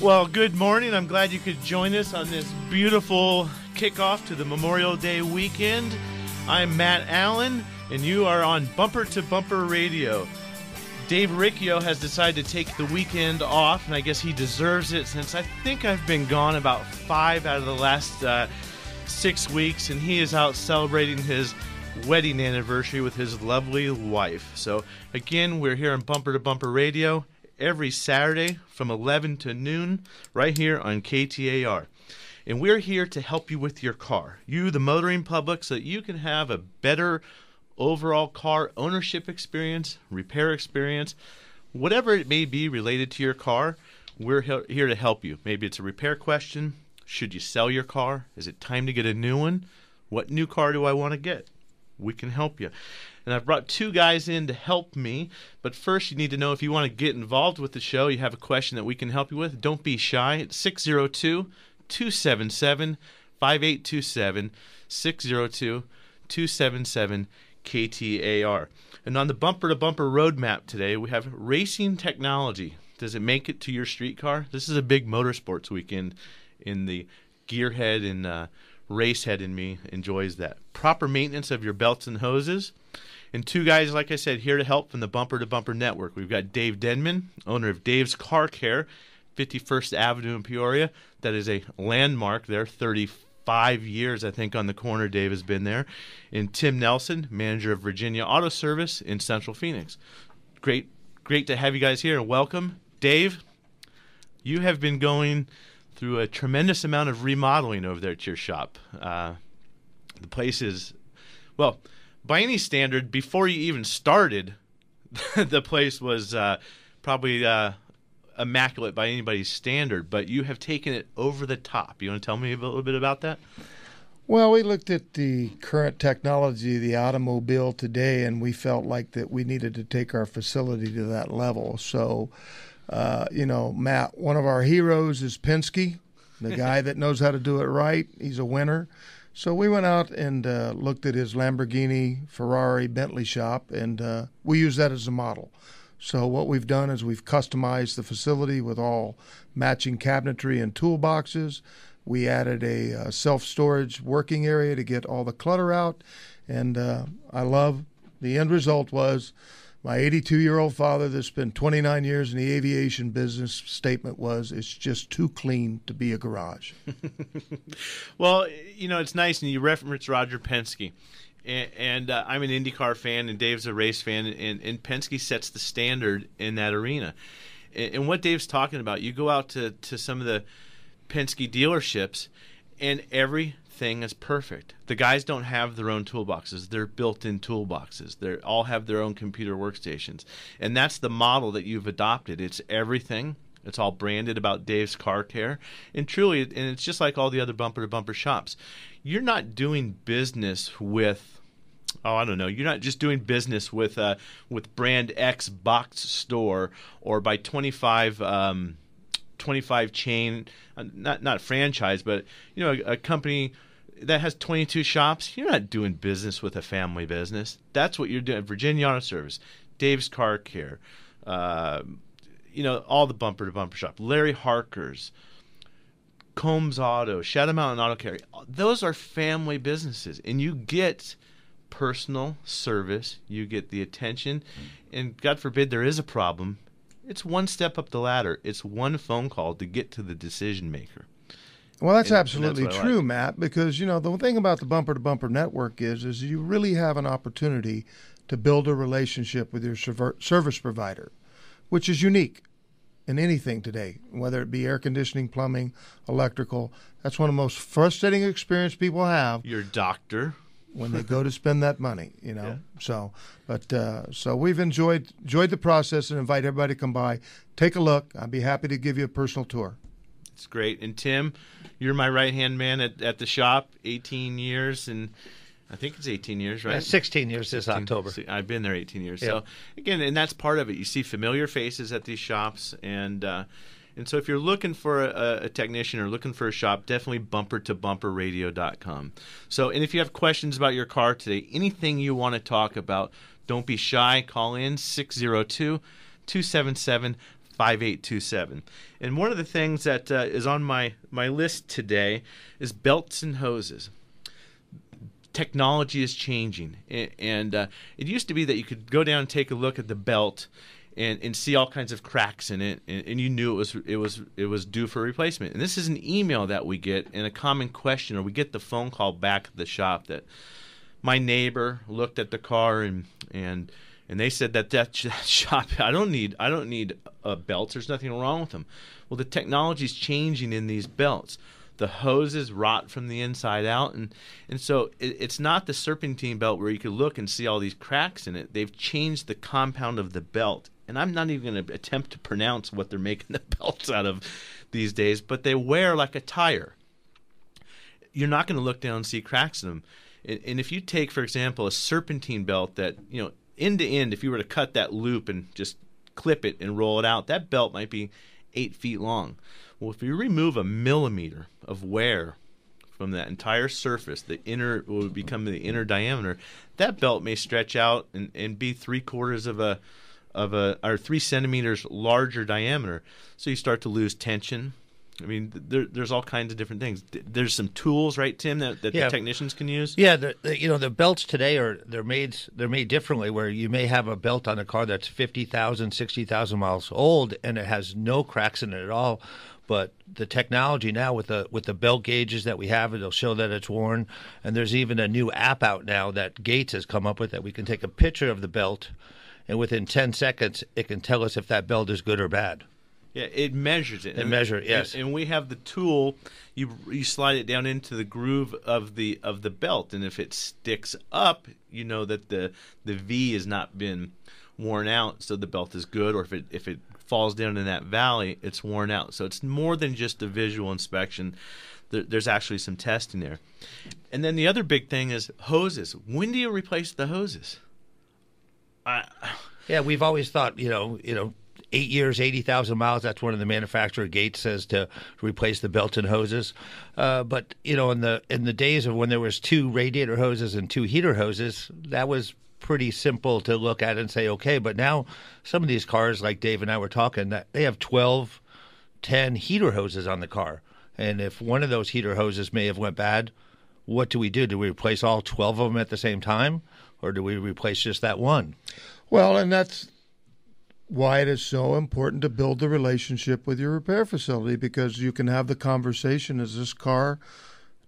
Well, good morning. I'm glad you could join us on this beautiful kickoff to the Memorial Day weekend. I'm Matt Allen, and you are on Bumper to Bumper Radio. Dave Riccio has decided to take the weekend off, and I guess he deserves it since I think I've been gone about five out of the last uh, six weeks, and he is out celebrating his wedding anniversary with his lovely wife. So, again, we're here on Bumper to Bumper Radio every Saturday from 11 to noon right here on KTAR. And we're here to help you with your car, you, the motoring public, so that you can have a better overall car ownership experience, repair experience, whatever it may be related to your car. We're here to help you. Maybe it's a repair question. Should you sell your car? Is it time to get a new one? What new car do I want to get? We can help you. And I've brought two guys in to help me. But first, you need to know if you want to get involved with the show, you have a question that we can help you with, don't be shy. It's 602 277 5827. 602 277 KTAR. And on the bumper to bumper roadmap today, we have racing technology. Does it make it to your street car? This is a big motorsports weekend in the gearhead and uh, racehead in me enjoys that. Proper maintenance of your belts and hoses. And two guys, like I said, here to help from the Bumper to Bumper Network. We've got Dave Denman, owner of Dave's Car Care, 51st Avenue in Peoria. That is a landmark there, 35 years, I think, on the corner. Dave has been there. And Tim Nelson, manager of Virginia Auto Service in Central Phoenix. Great, great to have you guys here and welcome. Dave, you have been going through a tremendous amount of remodeling over there at your shop. Uh, the place is, well, by any standard, before you even started, the place was uh, probably uh, immaculate by anybody's standard, but you have taken it over the top. You want to tell me a little bit about that? Well, we looked at the current technology, the automobile today, and we felt like that we needed to take our facility to that level. So, uh, you know, Matt, one of our heroes is Penske, the guy that knows how to do it right. He's a winner. So we went out and uh, looked at his Lamborghini, Ferrari, Bentley shop, and uh, we use that as a model. So what we've done is we've customized the facility with all matching cabinetry and toolboxes. We added a uh, self-storage working area to get all the clutter out, and uh, I love the end result was my 82 year old father that's been 29 years in the aviation business statement was it's just too clean to be a garage. Well you know it's nice and you reference roger penske. And, and uh, i'm an indycar fan and dave's a race fan and, and penske sets the standard in that arena. And, and what dave's talking about you go out to, to some of the penske dealerships and every thing is perfect. The guys don't have their own toolboxes. They're built-in toolboxes. They all have their own computer workstations. And that's the model that you've adopted. It's everything. It's all branded about Dave's Car Care. And truly and it's just like all the other bumper to bumper shops. You're not doing business with oh I don't know you're not just doing business with uh, with brand X box store or by 25 um, 25 chain, uh, not not franchise, but you know, a, a, company that has 22 shops. You're not doing business with a family business. That's what you're doing. Virginia Auto Service, Dave's Car Care, uh, you know, all the bumper to bumper shop, Larry Harker's. Combs Auto, Shadow Mountain Auto Care, those are family businesses, and you get personal service, you get the attention, and God forbid there is a problem, it's one step up the ladder. It's one phone call to get to the decision maker. Well, that's and, absolutely and that's true, like. Matt. Because you know the thing about the bumper to bumper network is, is you really have an opportunity to build a relationship with your service provider, which is unique in anything today, whether it be air conditioning, plumbing, electrical. That's one of the most frustrating experience people have. Your doctor when they go to spend that money, you know. Yeah. So, but uh, so we've enjoyed enjoyed the process and invite everybody to come by, take a look. I'd be happy to give you a personal tour. It's great. And Tim, you're my right hand man at, at the shop, 18 years and. I think it's 18 years, right? Yeah, 16 years this October. I've been there 18 years. So again, and that's part of it. You see familiar faces at these shops, and uh, and so if you're looking for a, a, technician or looking for a shop, definitely bumper to bumperradio.com. So, and if you have questions about your car today, anything you want to talk about, don't be shy. Call in 602 277 5827. And one of the things that uh, is on my, my list today is belts and hoses. Technology is changing. And uh, it used to be that you could go down and take a look at the belt and, and see all kinds of cracks in it, and, and, you knew it was it was it was due for replacement. And this is an email that we get, and a common question, or we get the phone call back at the shop that my neighbor looked at the car and and and they said that that shop I don't need I don't need a belt. There's nothing wrong with them. Well, the technology is changing in these belts. The hoses rot from the inside out, and and so it, it's not the serpentine belt where you could look and see all these cracks in it. They've changed the compound of the belt, and I'm not even going to attempt to pronounce what they're making the belts out of these days. But they wear like a tire. You're not going to look down and see cracks in them. And, and if you take, for example, a serpentine belt that you know end to end, if you were to cut that loop and just clip it and roll it out, that belt might be eight feet long. Well, if you remove a millimeter of wear from that entire surface, the inner will become the inner diameter. That belt may stretch out and, and be three quarters of a of a or three centimeters larger diameter. So you start to lose tension. I mean, there, there's all kinds of different things. There's some tools, right, Tim, that, that yeah. the technicians can use. Yeah, the, the, you know the belts today are they're made they're made differently. Where you may have a belt on a car that's 50,000, 60,000 miles old, and it has no cracks in it at all. But the technology now with the with the belt gauges that we have, it'll show that it's worn. And there's even a new app out now that Gates has come up with that we can take a picture of the belt, and within 10 seconds, it can tell us if that belt is good or bad. Yeah, it measures it. It measures, yes. And, and, we have the tool. You you slide it down into the groove of the of the belt, and if it sticks up, you know that the the V has not been worn out, so the belt is good. Or if it if it falls down in that valley, it's worn out. So it's more than just a visual inspection. There, there's actually some testing there. And then the other big thing is hoses. When do you replace the hoses? I, yeah, we've always thought, you know, you know, eight years, 80,000 miles. That's one of the manufacturer gates says to replace the belt and hoses. Uh, but, you know, in the in the days of when there was two radiator hoses and two heater hoses, that was pretty simple to look at and say, okay. But now some of these cars, like Dave and I were talking, that they have 12, 10 heater hoses on the car. And if one of those heater hoses may have went bad, what do we do? Do we replace all 12 of them at the same time? Or do we replace just that one? Well, and that's why it is so important to build the relationship with your repair facility because you can have the conversation is this car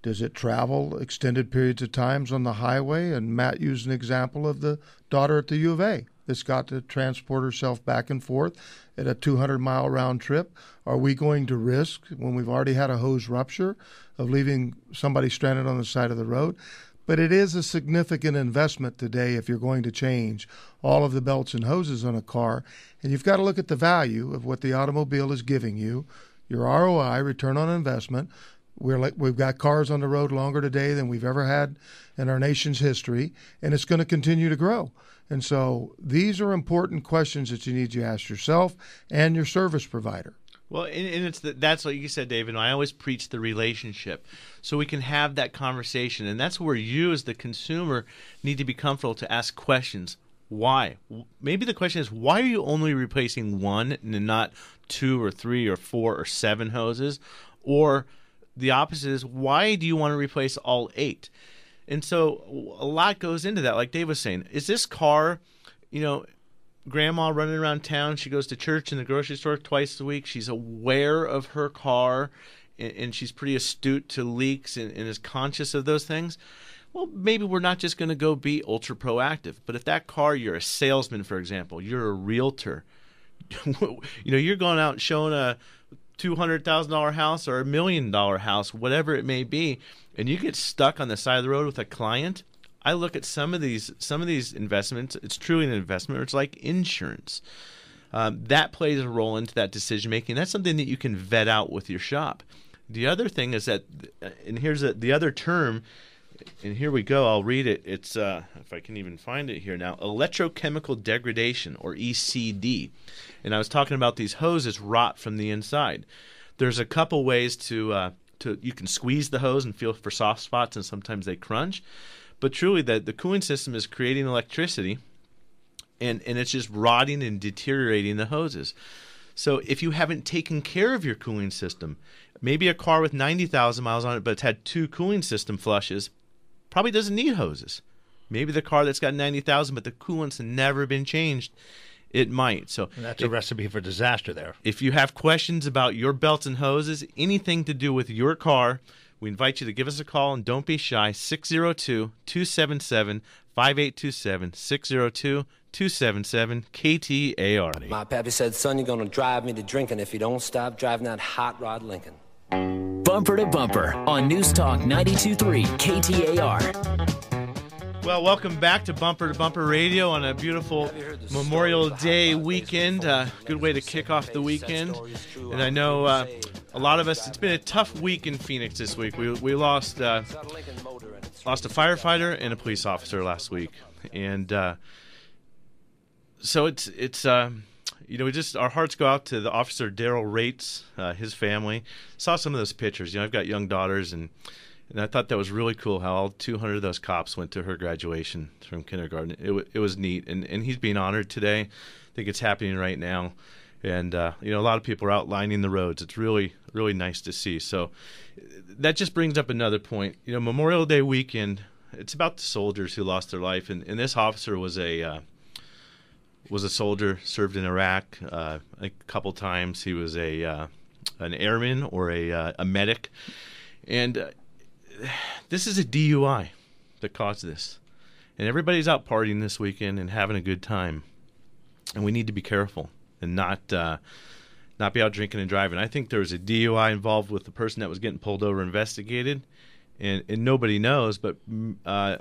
does it travel extended periods of times on the highway? And matt used an example of the daughter at the u of a. That's got to transport herself back and forth at a 200 mile round trip. Are we going to risk when we've already had a hose rupture of leaving somebody stranded on the side of the road but it is a significant investment today if you're going to change all of the belts and hoses on a car. And you've got to look at the value of what the automobile is giving you, your ROI, return on investment. We're like, we've got cars on the road longer today than we've ever had in our nation's history, and it's going to continue to grow. And so these are important questions that you need to ask yourself and your service provider. Well, and, and it's the, that's what you said, David. I always preach the relationship, so we can have that conversation, and that's where you, as the consumer, need to be comfortable to ask questions. Why? Maybe the question is, why are you only replacing one and not two or three or four or seven hoses? Or the opposite is, why do you want to replace all eight? And so a lot goes into that. Like Dave was saying, is this car, you know, grandma running around town. She goes to church and the grocery store twice a week. She's aware of her car and, and she's pretty astute to leaks and, and, is conscious of those things. Well, maybe we're not just going to go be ultra proactive. But if that car, you're a salesman, for example, you're a realtor, you know, you're going out and showing a $200,000 house or a million dollar house, whatever it may be, and you get stuck on the side of the road with a client I look at some of these some of these investments. It's truly an investment. It's like insurance. Um, that plays a role into that decision making. That's something that you can vet out with your shop. The other thing is that, uh, and here's a, the other term, and here we go. I'll read it. It's uh, if I can even find it here now. Electrochemical degradation, or ECD. And I was talking about these hoses rot from the inside. There's a couple ways to uh, to you can squeeze the hose and feel for soft spots, and sometimes they crunch. But truly, that the cooling system is creating electricity, and and it's just rotting and deteriorating the hoses. So if you haven't taken care of your cooling system, maybe a car with 90,000 miles on it, but it's had two cooling system flushes, probably doesn't need hoses. Maybe the car that's got 90,000, but the coolant's never been changed, it might. So and that's if, a recipe for disaster there. If you have questions about your belts and hoses, anything to do with your car, we invite you to give us a call and don't be shy. 602 277 5827 602 277 KTAR. My pappy said, Son, you're going to drive me to drinking if you don't stop driving that hot rod Lincoln. Bumper to bumper on News Talk 923 KTAR. Well, welcome back to Bumper to Bumper Radio on a beautiful Memorial Day weekend. Uh, good way to kick off the weekend. And I know uh, a lot of us, it's been a tough week in Phoenix this week. We, we lost, uh, lost a firefighter and a police officer last week. And uh, so it's it's uh, you know we just our hearts go out to the officer Daryl Raetz, uh, his family. Saw some of those pictures. You know, I've got young daughters, and and I thought that was really cool how all 200 of those cops went to her graduation from kindergarten. It w- it was neat, and and he's being honored today. I think it's happening right now, and uh, you know a lot of people are out lining the roads. It's really really nice to see. So that just brings up another point. You know, Memorial Day weekend. It's about the soldiers who lost their life, and, and this officer was a uh, was a soldier, served in Iraq uh, a couple times. He was a uh, an airman or a uh, a medic, and uh, this is a DUI that caused this. And everybody's out partying this weekend and having a good time, and we need to be careful and not uh, not be out drinking and driving. I think there was a DUI involved with the person that was getting pulled over, investigated, and and nobody knows, but mm, uh,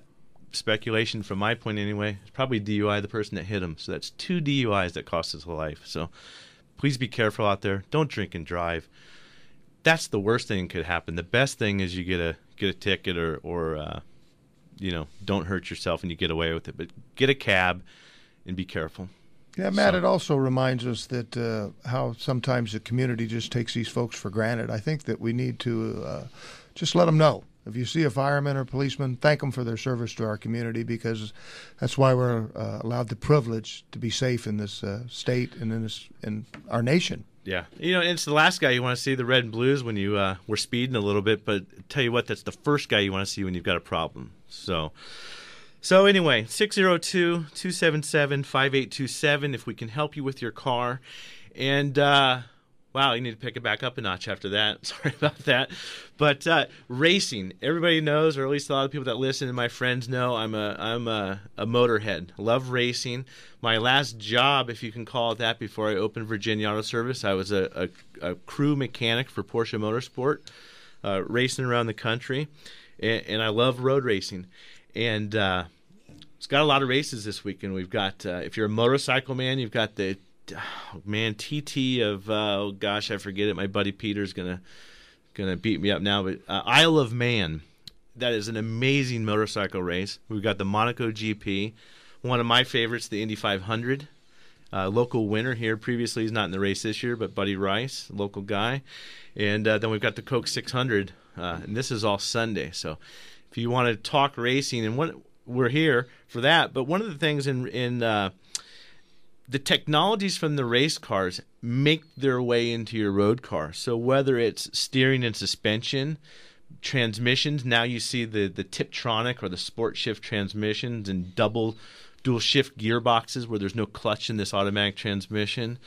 speculation from my point anyway, it's probably DUI the person that hit him. So that's two DUIs that cost his life. So please be careful out there. Don't drink and drive. That's the worst thing that could happen. The best thing is you get a get a ticket or or uh, you know don't hurt yourself and you get away with it. But get a cab and be careful. Yeah, Matt. So. It also reminds us that uh, how sometimes the community just takes these folks for granted. I think that we need to uh, just let them know if you see a fireman or policeman, thank them for their service to our community because that's why we're uh, allowed the privilege to be safe in this uh, state and in this in our nation. Yeah, you know, it's the last guy you want to see the red and blues when you uh, were speeding a little bit, but tell you what, that's the first guy you want to see when you've got a problem. So. So anyway, 602-277-5827 if we can help you with your car. And uh, wow, you need to pick it back up a notch after that. Sorry about that. But uh, racing, everybody knows, or at least a lot of people that listen and my friends know, I'm a I'm a, a motorhead. Love racing. My last job, if you can call it that, before I opened Virginia Auto Service, I was a, a, a crew mechanic for Porsche Motorsport, uh, racing around the country, and, and, I love road racing. And uh, it's got a lot of races this weekend. We've got, uh, if you're a motorcycle man, you've got the oh, man, TT of uh, oh gosh, I forget it. My buddy Peter's gonna gonna beat me up now, but uh, Isle of Man. That is an amazing motorcycle race. We've got the Monaco GP, one of my favorites, the Indy 500. Uh, local winner here. Previously, he's not in the race this year, but Buddy Rice, local guy. And uh, then we've got the Coke 600, uh, and this is all Sunday. So if you want to talk racing, and what we're here for that. But one of the things in in uh, the technologies from the race cars make their way into your road car. So whether it's steering and suspension, transmissions, now you see the the Tiptronic or the Sport Shift transmissions and double dual shift gearboxes where there's no clutch in this automatic transmission.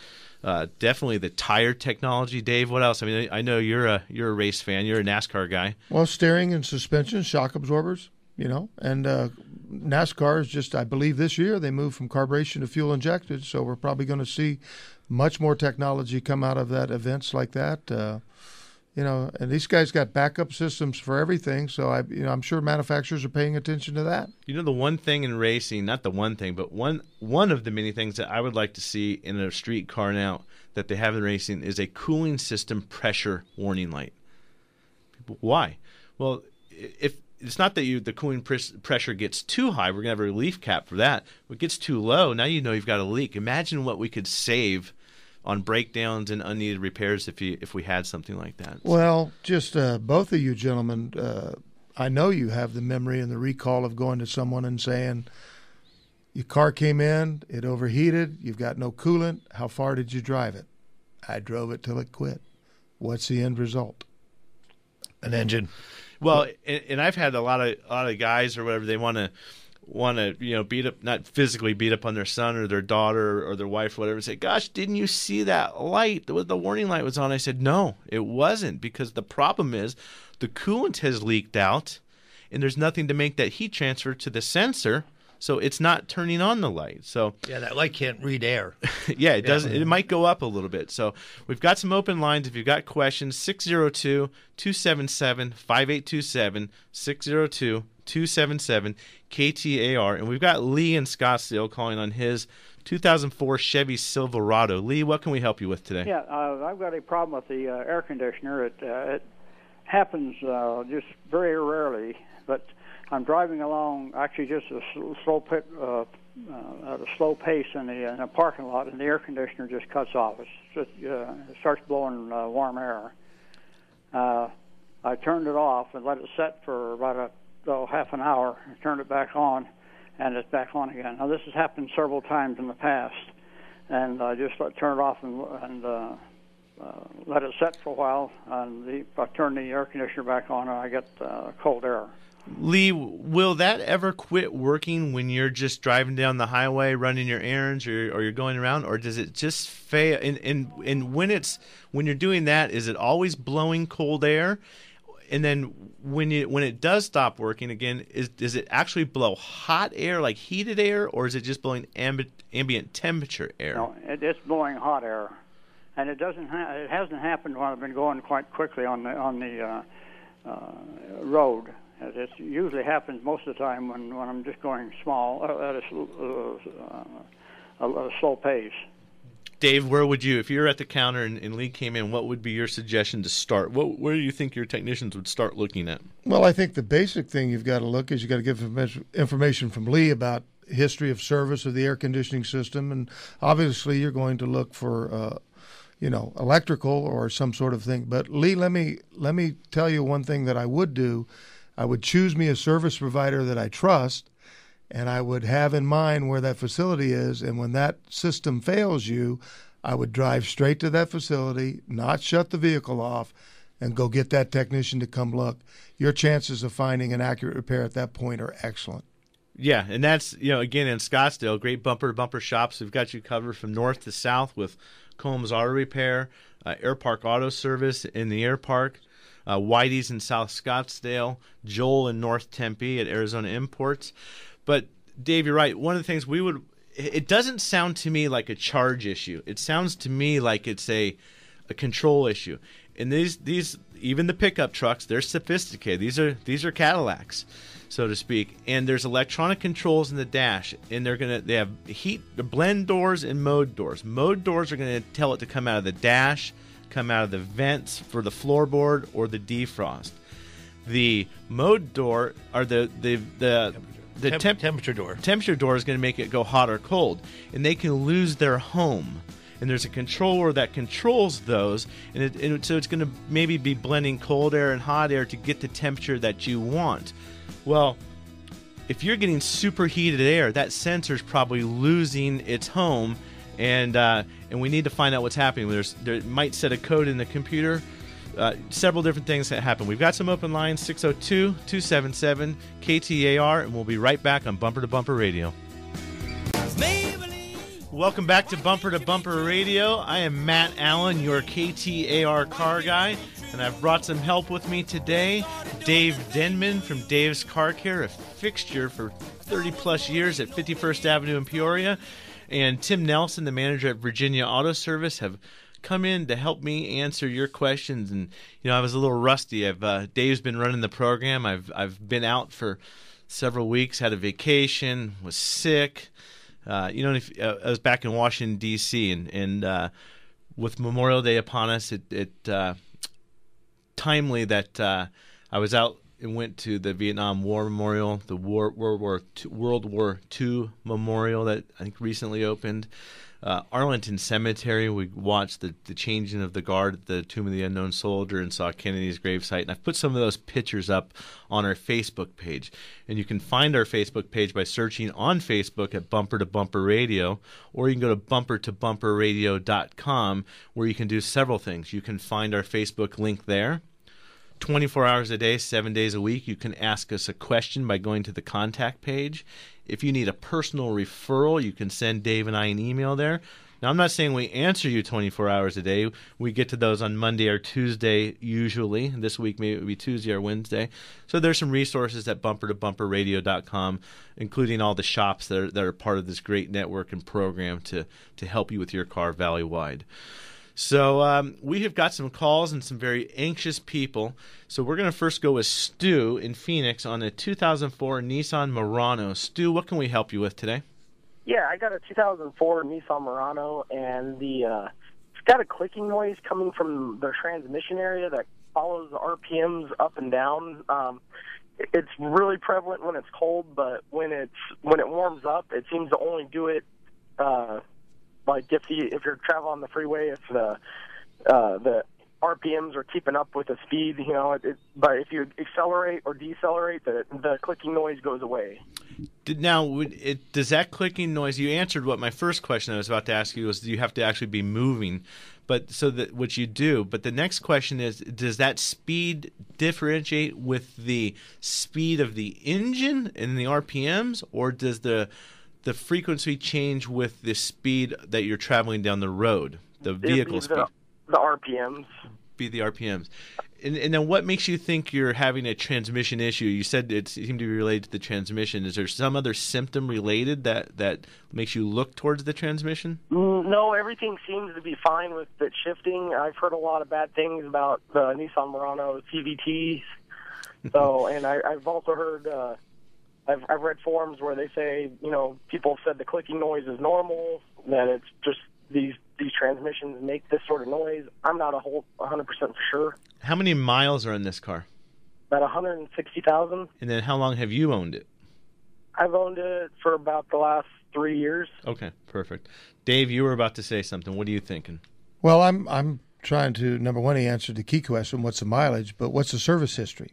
Uh, definitely the tire technology, Dave. What else? I mean, I know you're a you're a race fan. You're a NASCAR guy. Well, steering and suspension, shock absorbers, you know, and uh, NASCAR is just, I believe this year they moved from carburation to fuel injected, so we're probably going to see much more technology come out of that events like that. Uh, you know, and these guys got backup systems for everything, so I, you know, I'm sure manufacturers are paying attention to that. You know, the one thing in racing, not the one thing, but one one of the many things that I would like to see in a street car now that they have in racing is a cooling system pressure warning light. Why? Well, if it's not that you the cooling pres- pressure gets too high. We're gonna have a relief cap for that. If it gets too low, now you know you've got a leak. Imagine what we could save on breakdowns and unneeded repairs if you if we had something like that. Well, just uh, both of you gentlemen, uh, I know you have the memory and the recall of going to someone and saying, "Your car came in, it overheated, you've got no coolant. How far did you drive it?" I drove it till it quit. What's the end result? An engine. Well, and, and I've had a lot of a lot of guys or whatever they want to want to you know beat up not physically beat up on their son or their daughter or their wife or whatever say gosh didn't you see that light the, the warning light was on? I said no it wasn't because the problem is the coolant has leaked out and there's nothing to make that heat transfer to the sensor so it's not turning on the light. So yeah, that light can't read air. yeah, it doesn't. It might go up a little bit. So we've got some open lines. If you've got questions, 602-277-5827, 602-277 KTAR, and we've got Lee in Scottsdale calling on his 2004 Chevy Silverado. Lee, what can we help you with today? Yeah, uh, I've got a problem with the uh, air conditioner. It uh, it happens uh, just very rarely, but I'm driving along, actually just a slow pit, uh, uh, at a slow pace in the in a parking lot, and the air conditioner just cuts off. It's just, uh, it starts blowing uh, warm air. Uh, I turned it off and let it set for about a oh, half an hour. I turned it back on, and it's back on again. Now this has happened several times in the past, and I just let, turn it off and, and uh, uh, let it set for a while. And the, I turn the air conditioner back on, and I get uh, cold air. Lee, will that ever quit working when you're just driving down the highway, running your errands, or, or you're going around, or does it just fail? And, and and when it's when you're doing that, is it always blowing cold air? And then when you when it does stop working again, is does it actually blow hot air, like heated air, or is it just blowing ambient ambient temperature air? No, it, it's blowing hot air, and it doesn't. Ha- it hasn't happened when I've been going quite quickly on the on the uh, uh, road it usually happens most of the time when, when I'm just going small uh, at a, uh, a, a, slow pace. Dave, where would you, if you're at the counter and, and Lee came in, what would be your suggestion to start? What, where do you think your technicians would start looking at? Well, I think the basic thing you've got to look is you've got to give information from Lee about history of service of the air conditioning system, and obviously you're going to look for. Uh, you know, electrical or some sort of thing. But Lee, let me let me tell you one thing that I would do I would choose me a service provider that I trust, and I would have in mind where that facility is. And when that system fails you, I would drive straight to that facility, not shut the vehicle off, and go get that technician to come look. Your chances of finding an accurate repair at that point are excellent. Yeah, and that's you know again in Scottsdale, great bumper bumper shops. We've got you covered from north to south with Combs Auto Repair, uh, Air Park Auto Service in the Air Park, uh, Whitey's in South Scottsdale, Joel in North Tempe at Arizona Imports. But Dave, you're right. One of the things we would it doesn't sound to me like a charge issue. It sounds to me like it's a a control issue. And these these even the pickup trucks, they're sophisticated. These are these are Cadillacs, so to speak. And there's electronic controls in the dash, and they're gonna they have heat the blend doors and mode doors. Mode doors are gonna tell it to come out of the dash come out of the vents for the floorboard or the defrost. The mode door or the the the the temp- temp- temperature door. Temperature door is going to make it go hot or cold, and they can lose their home. And there's a controller that controls those, and, it, and so it's going to maybe be blending cold air and hot air to get the temperature that you want. Well, if you're getting superheated air, that sensor is probably losing its home and uh, and we need to find out what's happening. There's there might set a code in the computer. Uh, several different things that happen. We've got some open lines 602 277 KTAR, and we'll be right back on Bumper to Bumper Radio. Welcome back to Bumper to Bumper Radio. I am Matt Allen, your KTAR car guy, and I've brought some help with me today. Dave Denman from Dave's Car Care, a fixture for 30 plus years at 51st Avenue in Peoria and Tim Nelson, the manager at Virginia Auto Service, have come in to help me answer your questions. And you know, I was a little rusty. I've uh, Dave's been running the program. I've I've been out for several weeks, had a vacation, was sick. Uh, you know, if, uh, I was back in Washington D.C. and and uh, with Memorial Day upon us, it, it uh, timely that uh, I was out and went to the Vietnam War Memorial, the War, World War II, World War II Memorial that I think recently opened. uh, Arlington Cemetery. We watched the, the changing of the guard at the Tomb of the Unknown Soldier and saw Kennedy's gravesite. And I've put some of those pictures up on our Facebook page. And you can find our Facebook page by searching on Facebook at Bumper to Bumper Radio, or you can go to bumper to bumperradio.com where you can do several things. You can find our Facebook link there. 24 hours a day, seven days a week. You can ask us a question by going to the contact page. If you need a personal referral, you can send Dave and I an email there. Now, I'm not saying we answer you 24 hours a day. We get to those on Monday or Tuesday, usually. This week, maybe it would be Tuesday or Wednesday. So there's some resources at bumper-to-bumperradio.com, including all the shops that are, that are part of this great network and program to, to help you with your car valley-wide. So um, we have got some calls and some very anxious people. So we're going to first go with Stu in Phoenix on a 2004 Nissan Murano. Stu, what can we help you with today? Yeah, I got a 2004 Nissan Murano, and the uh, it's got a clicking noise coming from the transmission area that follows the RPMs up and down. Um, it's really prevalent when it's cold, but when it's when it warms up, it seems to only do it. Uh, like if you if you're traveling on the freeway, if the uh, the RPMs are keeping up with the speed, you know, it, but if you accelerate or decelerate, the the clicking noise goes away. Now, it, does that clicking noise? You answered what my first question I was about to ask you was: Do you have to actually be moving? But so that which you do. But the next question is: Does that speed differentiate with the speed of the engine and the RPMs, or does the the frequency change with the speed that you're traveling down the road, the vehicle speed. The, the RPMs. Be the RPMs. And, and, then what makes you think you're having a transmission issue? You said it seemed to be related to the transmission. Is there some other symptom related that, that makes you look towards the transmission? Mm, no, everything seems to be fine with it shifting. I've heard a lot of bad things about the Nissan Murano CVTs. So, and I, I've also heard uh, I've, I've read forums where they say, you know, people said the clicking noise is normal, that it's just these these transmissions make this sort of noise. I'm not a whole 100% for sure. How many miles are in this car? About 160,000. And then how long have you owned it? I've owned it for about the last three years. Okay, perfect. Dave, you were about to say something. What are you thinking? Well, I'm I'm trying to number one, he answered the key question: what's the mileage? But what's the service history?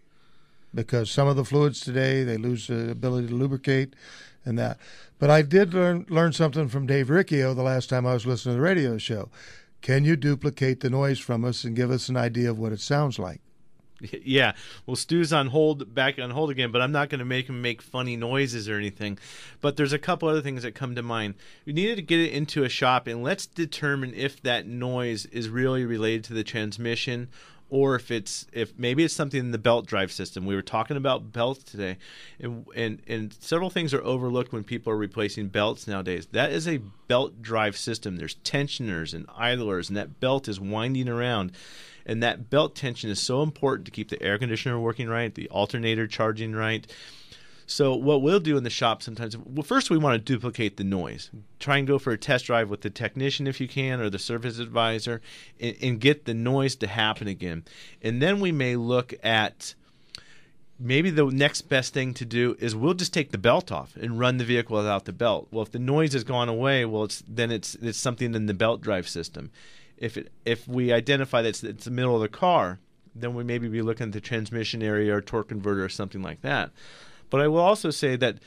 Because some of the fluids today they lose the ability to lubricate and that. But I did learn learn something from Dave Riccio the last time I was listening to the radio show. Can you duplicate the noise from us and give us an idea of what it sounds like? Yeah. Well, Stu's on hold, back on hold again, but I'm not going to make him make funny noises or anything. But there's a couple other things that come to mind. We needed to get it into a shop, and let's determine if that noise is really related to the transmission or if it's if maybe it's something in the belt drive system. We were talking about belts today, and and and several things are overlooked when people are replacing belts nowadays. That is a belt drive system. There's tensioners and idlers, and that belt is winding around. And that belt tension is so important to keep the air conditioner working right, the alternator charging right, so what we'll do in the shop sometimes, well, first we want to duplicate the noise. Try and go for a test drive with the technician if you can, or the service advisor, and, and get the noise to happen again. And then we may look at maybe the next best thing to do is we'll just take the belt off and run the vehicle without the belt. Well, if the noise has gone away, well, it's then it's it's something in the belt drive system. If it if we identify that it's, it's the middle of the car, then we maybe be looking at the transmission area or torque converter or something like that. But I will also say that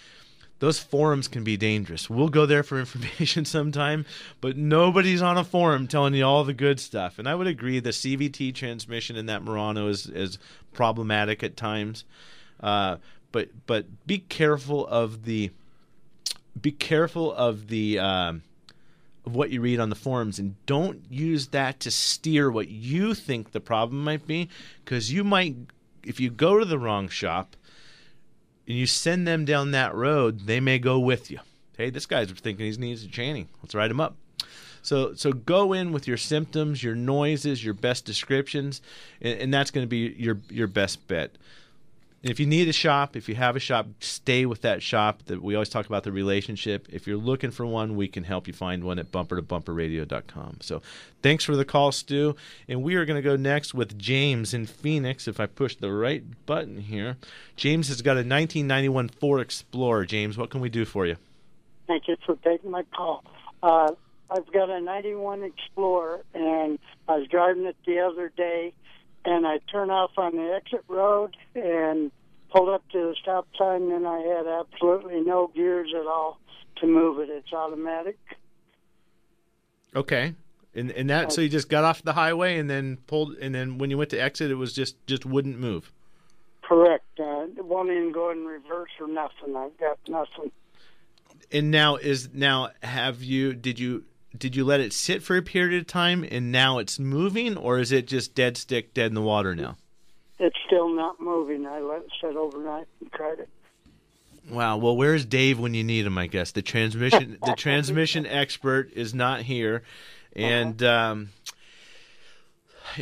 those forums can be dangerous. We'll go there for information sometime, but nobody's on a forum telling you all the good stuff. And I would agree the CVT transmission in that Murano is is problematic at times. Uh, but but be careful of the be careful of the um, of what you read on the forums and don't use that to steer what you think the problem might be because you might if you go to the wrong shop and you send them down that road, they may go with you. Hey, this guy's thinking he needs a chaining. Let's write him up. So, so go in with your symptoms, your noises, your best descriptions, and, and that's going to be your your best bet if you need a shop, if you have a shop, stay with that shop. That we always talk about the relationship. If you're looking for one, we can help you find one at bumper to bumperradio.com. So thanks for the call, Stu. And we are going to go next with James in Phoenix. If I push the right button here, James has got a 1991 Ford Explorer. James, what can we do for you? Thank you for taking my call. Uh, I've got a 91 Explorer, and I was driving it the other day, and I turned off on the exit road and pulled up to the stop sign, and I had absolutely no gears at all to move it. It's automatic. Okay. And and that so you just got off the highway and then pulled and then when you went to exit it was just just wouldn't move. Correct. Uh, it won't even go in reverse or nothing. I've got nothing. And now is now have you did you did you let it sit for a period of time and now it's moving or is it just dead stick dead in the water now? It's still not moving. I let it sit overnight and tried it. Wow. Well, where's Dave when you need him? I guess the transmission the transmission expert is not here, and um,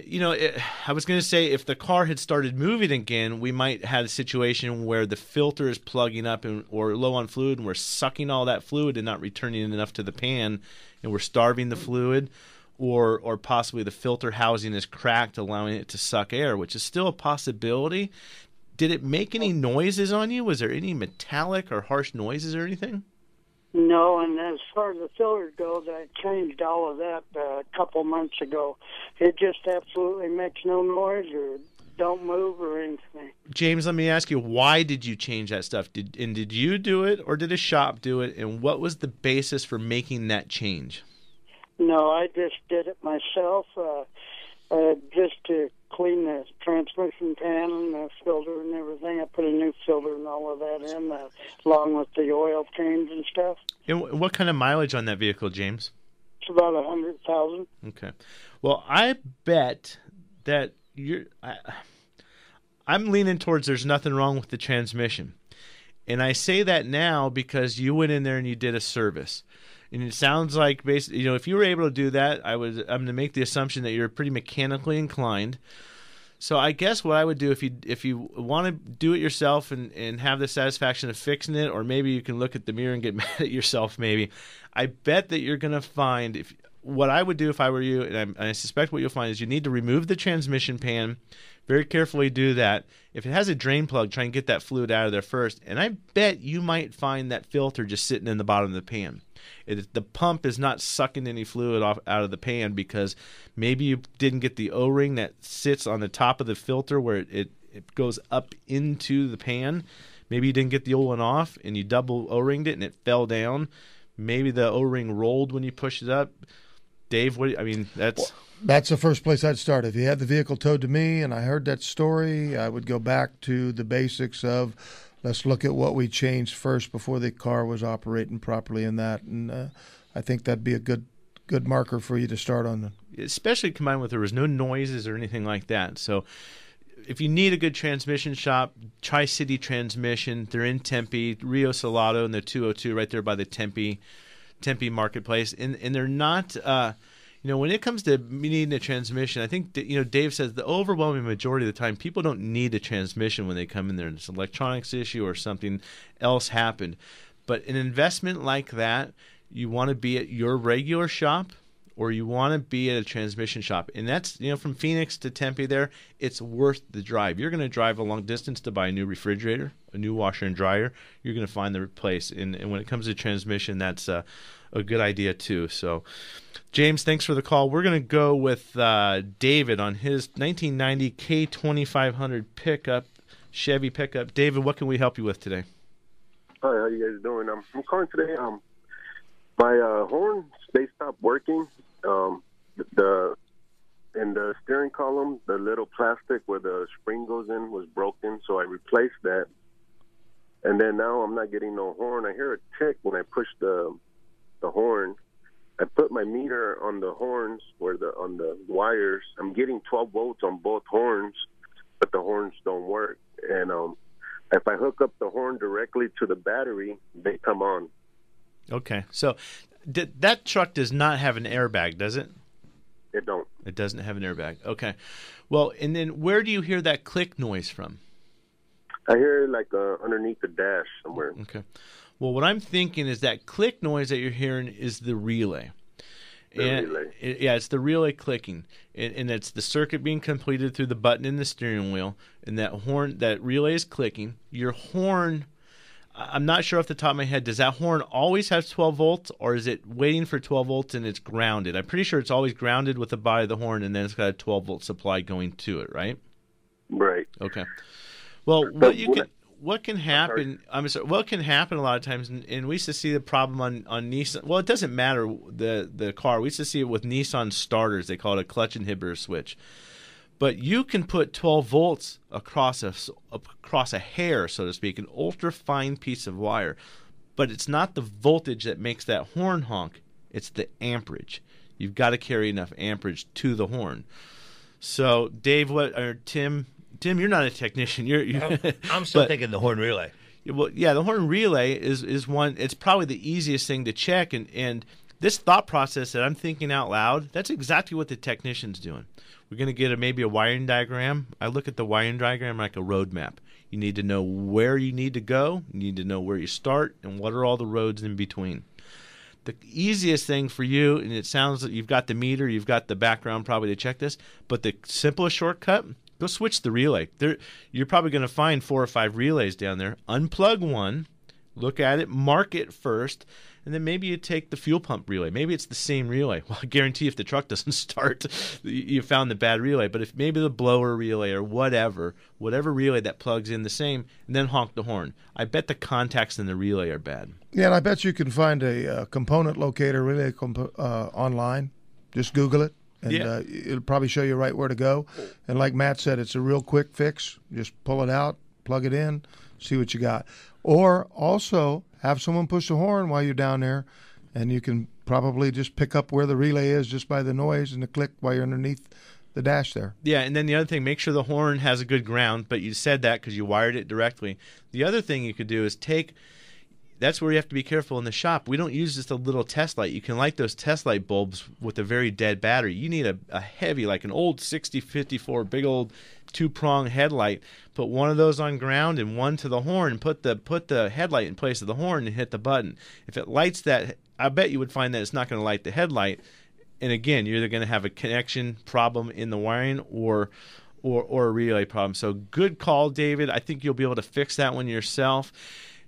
you know, it, I was going to say if the car had started moving again, we might have a situation where the filter is plugging up and or low on fluid, and we're sucking all that fluid and not returning enough to the pan, and we're starving the fluid. Or, or possibly the filter housing is cracked, allowing it to suck air, which is still a possibility. Did it make any noises on you? Was there any metallic or harsh noises or anything? No, and as far as the filter goes, I changed all of that uh, a couple months ago. It just absolutely makes no noise or don't move or anything. James, let me ask you, why did you change that stuff? Did and did you do it or did a shop do it? And what was the basis for making that change? No, I just did it myself, uh, uh, just to clean the transmission pan and the filter and everything. I put a new filter and all of that in, uh, along with the oil change and stuff. And what kind of mileage on that vehicle, James? It's about a hundred thousand. Okay. Well, I bet that you're. I, I'm leaning towards there's nothing wrong with the transmission. And I say that now because you went in there and you did a service. And it sounds like basically, you know, if you were able to do that, I was I'm going to make the assumption that you're pretty mechanically inclined. So I guess what I would do if you if you want to do it yourself and, and have the satisfaction of fixing it, or maybe you can look at the mirror and get mad at yourself. Maybe I bet that you're going to find if what I would do if I were you, and, and I suspect what you'll find is you need to remove the transmission pan, very carefully do that. If it has a drain plug, try and get that fluid out of there first. And I bet you might find that filter just sitting in the bottom of the pan. It, the pump is not sucking any fluid off out of the pan because maybe you didn't get the O-ring that sits on the top of the filter where it, it, it goes up into the pan. Maybe you didn't get the old one off and you double O-ringed it and it fell down. Maybe the O-ring rolled when you pushed it up. Dave, what I mean, that's That's the first place I'd start. If you had the vehicle towed to me and I heard that story, I would go back to the basics of let's look at what we changed first before the car was operating properly in that. And uh, I think that'd be a good good marker for you to start on. Especially combined with there was no noises or anything like that. So if you need a good transmission shop, Tri City Transmission, they're in Tempe, Rio Salado, and the 202 right there by the Tempe Tempe Marketplace, and and they're not. Uh, you know, when it comes to needing a transmission, I think you know Dave says the overwhelming majority of the time people don't need a transmission when they come in there. It's an electronics issue or something else happened. But an investment like that, you want to be at your regular shop or you want to be at a transmission shop. And that's, you know, from Phoenix to Tempe there, it's worth the drive. You're going to drive a long distance to buy a new refrigerator, a new washer and dryer. You're going to find the place. And, and when it comes to transmission, that's uh, a good idea too. So, James, thanks for the call. We're going to go with uh, David on his 1990 K2500 pickup, Chevy pickup. David, what can we help you with today? Hi, how you guys doing? Um, I'm calling today. Um, my uh, horn they stopped working. Um, the in the steering column, the little plastic where the spring goes in was broken, so I replaced that. And then now I'm not getting no horn. I hear a tick when I push the the horn. I put my meter on the horns where the on the wires. I'm getting 12 volts on both horns, but the horns don't work. And um, if I hook up the horn directly to the battery, they come on. Okay, so d- that truck does not have an airbag, does it? It don't. It doesn't have an airbag. Okay, well, and then where do you hear that click noise from? I hear it like uh, underneath the dash somewhere. Okay. Well, what I'm thinking is that click noise that you're hearing is the relay. The and relay. It, yeah, it's the relay clicking, and, and it's the circuit being completed through the button in the steering wheel, and that horn, that relay is clicking. Your horn, I'm not sure off the top of my head. Does that horn always have 12 volts, or is it waiting for 12 volts and it's grounded? I'm pretty sure it's always grounded with the body of the horn, and then it's got a 12 volt supply going to it, right? Right. Okay. Well, But what you what- can what can happen? I'm sorry. What can happen a lot of times, and, and we used to see the problem on on Nissan. Well, it doesn't matter the the car. We used to see it with Nissan starters. They call it a clutch inhibitor switch. But you can put 12 volts across a across a hair, so to speak, an ultra fine piece of wire. But it's not the voltage that makes that horn honk. It's the amperage. You've got to carry enough amperage to the horn. So, Dave, what or Tim? Tim, you're not a technician. You're, you I'm still but- thinking the horn relay. Well, yeah, the horn relay is is one. It's probably the easiest thing to check, and and this thought process that I'm thinking out loud, that's exactly what the technician's doing. We're going to get a, maybe a wiring diagram. I look at the wiring diagram like a road map. You need to know where you need to go. You need to know where you start and what are all the roads in between. The easiest thing for you, and it sounds that you've got the meter, you've got the background probably to check this, but the simplest shortcut, go switch the relay. There, you're probably going to find four or five relays down there. Unplug one, look at it, mark it first, and then maybe you take the fuel pump relay. Maybe it's the same relay. Well, I guarantee if the truck doesn't start, you found the bad relay. But if maybe the blower relay or whatever, whatever relay that plugs in the same, and then honk the horn. I bet the contacts in the relay are bad. Yeah, and I bet you can find a uh, component locator relay comp- uh, online. Just Google it, and Yeah. uh, it'll probably show you right where to go. And like Matt said, it's a real quick fix. Just pull it out, plug it in, see what you got. Or also have someone push the horn while you're down there, and you can probably just pick up where the relay is just by the noise and the click while you're underneath the dash there. Yeah, and then the other thing, make sure the horn has a good ground. But you said that because you wired it directly. The other thing you could do is take. That's where you have to be careful in the shop. We don't use just a little test light. You can light those test light bulbs with a very dead battery. You need a, a heavy, like an old 6054, big old two prong headlight. Put one of those on ground and one to the horn. Put the put the headlight in place of the horn and hit the button. If it lights that, I bet you would find that it's not going to light the headlight and again, you're either going to have a connection problem in the wiring or or or a relay problem. So good call, David. I think you'll be able to fix that one yourself.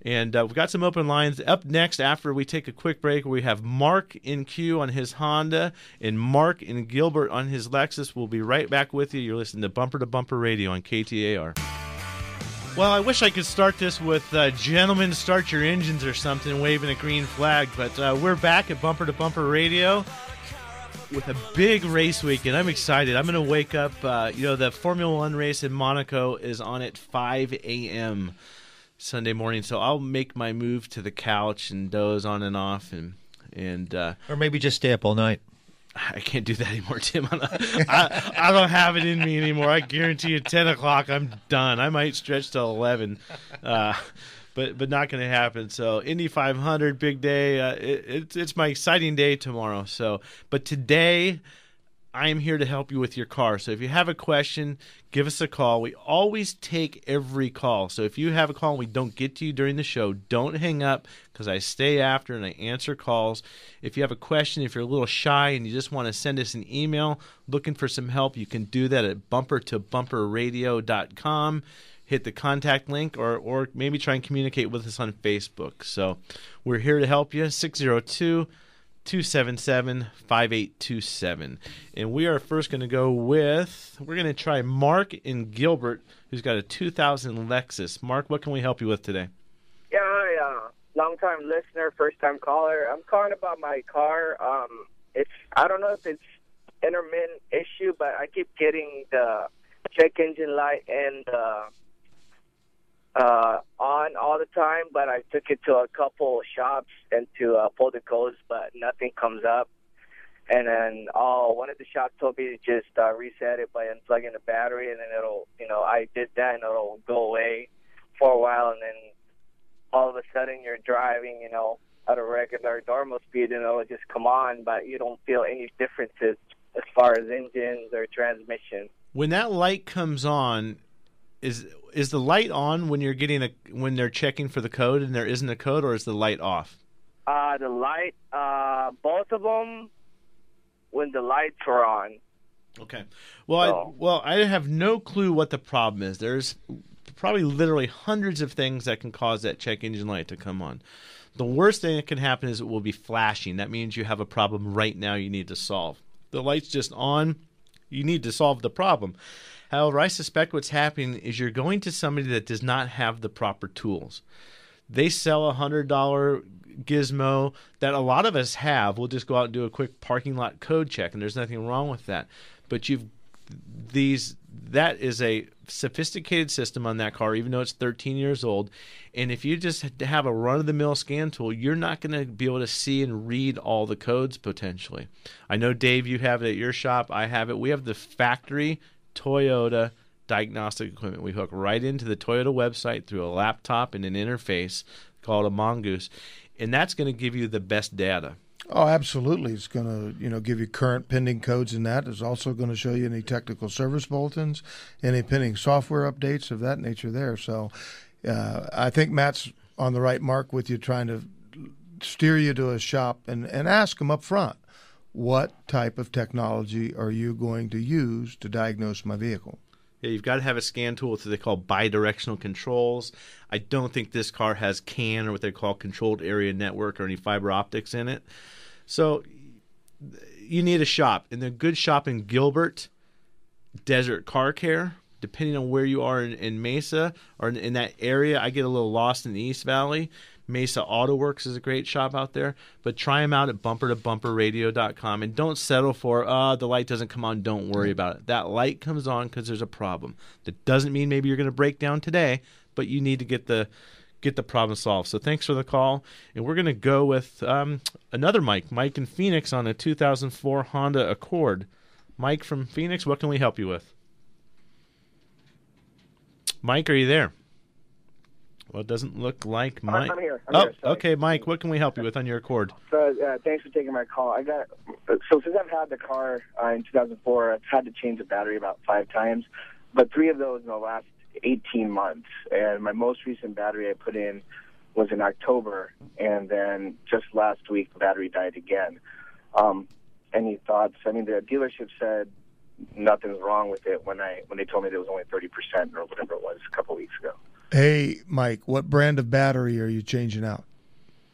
And uh, we've got some open lines up next after we take a quick break. We have Mark in queue on his Honda and Mark and Gilbert on his Lexus. We'll be right back with you. You're listening to Bumper to Bumper Radio on KTAR. Well, I wish I could start this with uh, "Gentlemen, start your engines" or something, waving a green flag. But uh, we're back at Bumper to Bumper Radio with a big race weekend. I'm excited. I'm going to wake up. Uh, you know, the Formula One race in Monaco is on at 5 a.m. Sunday morning, so I'll make my move to the couch and doze on and off, and and uh, Or maybe just stay up all night. I can't do that anymore, Tim. I'm I, I don't have it in me anymore. I guarantee you, 10 o'clock, I'm done. I might stretch till 11. Uh, but but not going to happen. So Indy 500, big day. Uh, it, it's it's my exciting day tomorrow. So, but today, I am here to help you with your car. So if you have a question, give us a call. We always take every call. So if you have a call and we don't get to you during the show, don't hang up because I stay after and I answer calls. If you have a question, if you're a little shy and you just want to send us an email looking for some help, you can do that at bumper to bumperradio.com. Hit the contact link or, or maybe try and communicate with us on Facebook. So we're here to help you. 602 277 5827. And we are first going to go with, we're going to try Mark in Gilbert, who's got a 2000 Lexus. Mark, what can we help you with today? Yeah, hi, uh, long time listener, first time caller. I'm calling about my car. Um, it's I don't know if it's intermittent issue, but I keep getting the check engine light and uh, uh, on all the time. But I took it to a couple shops and to uh, pull the codes, but nothing comes up. And then oh, one of the shops told me to just uh, reset it by unplugging the battery, and then it'll, you know, I did that, and it'll go away for a while, and then all of a sudden you're driving, you know, at a regular normal speed and it'll just come on, but you don't feel any differences as far as engines or transmission. When that light comes on, is is the light on when you're getting a when they're checking for the code and there isn't a code, or is the light off? Uh, the light, uh, both of them, when the lights are on. Okay. Well, I, well, I have no clue what the problem is. There's probably literally hundreds of things that can cause that check engine light to come on. The worst thing that can happen is it will be flashing. That means you have a problem right now you need to solve. The light's just on, you need to solve the problem. However, I suspect what's happening is you're going to somebody that does not have the proper tools. They sell a hundred dollar gizmo that a lot of us have. We'll just go out and do a quick parking lot code check, and there's nothing wrong with that. But you've these that is a sophisticated system on that car, even though it's 13 years old. And if you just have a run of the mill scan tool, you're not going to be able to see and read all the codes potentially. I know, Dave, you have it at your shop. I have it. We have the factory Toyota diagnostic equipment. We hook right into the Toyota website through a laptop and an interface called a Mongoose. And that's going to give you the best data. Oh, absolutely. It's going to, you know, give you current pending codes in that. It's also going to show you any technical service bulletins, any pending software updates of that nature there. So uh, I think Matt's on the right mark with you trying to steer you to a shop and, and ask them up front, what type of technology are you going to use to diagnose my vehicle? Yeah, you've got to have a scan tool what they call bidirectional controls. I don't think this car has CAN or what they call controlled area network or any fiber optics in it. So you need a shop, and the good shop in Gilbert, Desert Car Care. Depending on where you are in, in Mesa or in, in that area, I get a little lost in the East Valley. Mesa Auto Works is a great shop out there, but try them out at bumper-to-bumper-radio.com and don't settle for, uh, the light doesn't come on, don't worry about it. That light comes on because there's a problem. That doesn't mean maybe you're going to break down today, but you need to get the get the problem solved. So thanks for the call, and we're going to go with um, another Mike, Mike in Phoenix on a 2004 Honda Accord. Mike from Phoenix, what can we help you with? Mike, are you there? Well, it doesn't look like Mike. I'm here. I'm oh, here, okay, Mike. What can we help you with on your Accord? So, uh, thanks for taking my call. I got so since I've had the car uh, in 2004, I've had to change the battery about five times, but three of those in the last 18 months. And my most recent battery I put in was in October, and then just last week the battery died again. Um, any thoughts? I mean, the dealership said nothing's wrong with it when I when they told me there was only 30 percent or whatever it was a couple weeks ago. Hey, Mike, what brand of battery are you changing out?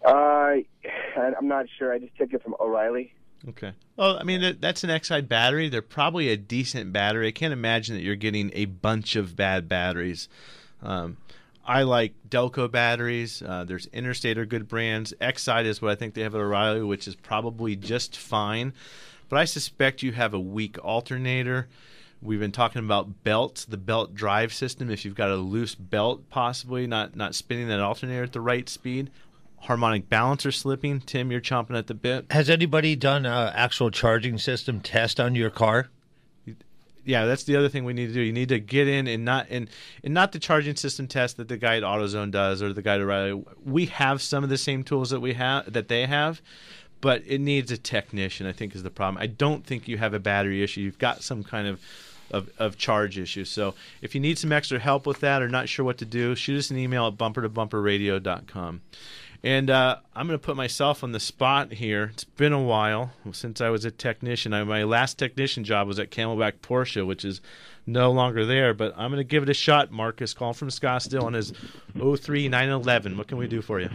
Uh, I'm not sure. I just took it from O'Reilly. Okay. Well, I mean, that's an Exide battery. They're probably a decent battery. I can't imagine that you're getting a bunch of bad batteries. Um, I like Delco batteries. Uh, there's Interstate are good brands. Exide is what I think they have at O'Reilly, which is probably just fine. But I suspect you have a weak alternator. We've been talking about belts, the belt drive system. If you've got a loose belt, possibly not not spinning that alternator at the right speed, harmonic balancer slipping. Tim, you're chomping at the bit. Has anybody done an actual charging system test on your car? Yeah, that's the other thing we need to do. You need to get in and not and and not the charging system test that the guy at AutoZone does or the guy at O'Reilly. We have some of the same tools that we have that they have, but it needs a technician. I think is the problem. I don't think you have a battery issue. You've got some kind of of, of charge issues. So if you need some extra help with that or not sure what to do, shoot us an email at bumper to bumperradio.com. And uh, I'm going to put myself on the spot here. It's been a while since I was a technician. I, my last technician job was at Camelback Porsche, which is no longer there. But I'm going to give it a shot. Marcus, calling from Scottsdale on his 03911. What can we do for you?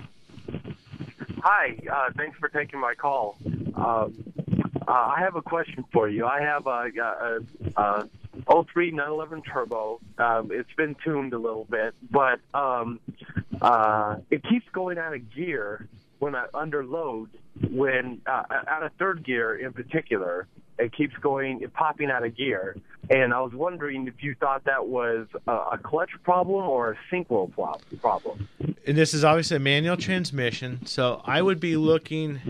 Hi, uh, thanks for taking my call. Uh, uh, I have a question for you. I have a, a, a, a 03 911 Turbo. Um, it's been tuned a little bit, but um, uh, it keeps going out of gear when I underload. When uh, out of third gear in particular, it keeps going, popping out of gear. And I was wondering if you thought that was a, a clutch problem or a synchro problem. And this is obviously a manual transmission, so I would be looking.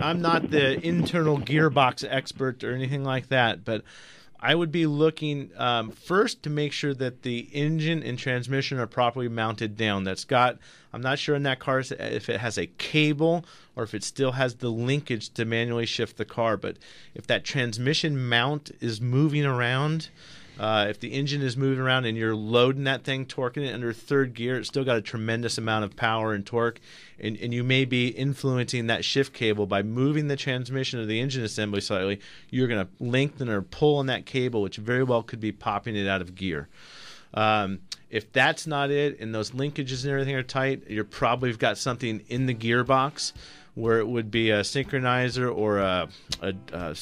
I'm not the internal gearbox expert or anything like that, but I would be looking um, first to make sure that the engine and transmission are properly mounted down. That's got, I'm not sure in that car if it has a cable or if it still has the linkage to manually shift the car. But if that transmission mount is moving around, uh, if the engine is moving around and you're loading that thing, torquing it under third gear, it's still got a tremendous amount of power and torque. And, and you may be influencing that shift cable by moving the transmission of the engine assembly slightly. You're going to lengthen or pull on that cable, which very well could be popping it out of gear. Um, if that's not it, and those linkages and everything are tight, you're probably got something in the gearbox where it would be a synchronizer or a, a, a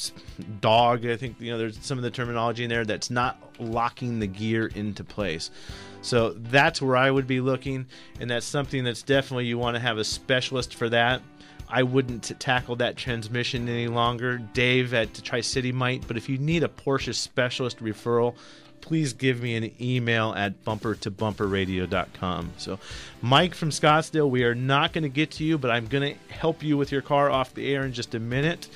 dog. I think you know there's some of the terminology in there that's not locking the gear into place. So that's where I would be looking, and that's something that's definitely you want to have a specialist for that. I wouldn't tackle that transmission any longer. Dave at Tri City might, but if you need a Porsche specialist referral, please give me an email at bumper to bumperradio.com. So, Mike from Scottsdale, we are not going to get to you, but I'm going to help you with your car off the air in just a minute.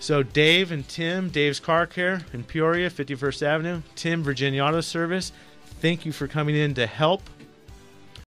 So, Dave and Tim, Dave's Car Care in Peoria, 51st Avenue, Tim, Virginia Auto Service, thank you for coming in to help